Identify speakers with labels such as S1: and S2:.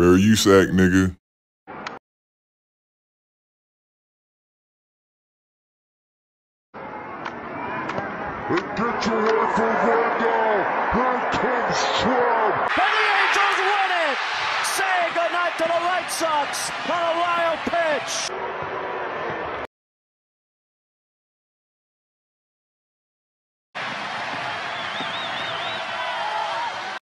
S1: Fair use act, nigga.
S2: And get your way for Randall. Here comes Trout,
S3: And the Angels win it! Saying goodnight to the White Sox on a wild.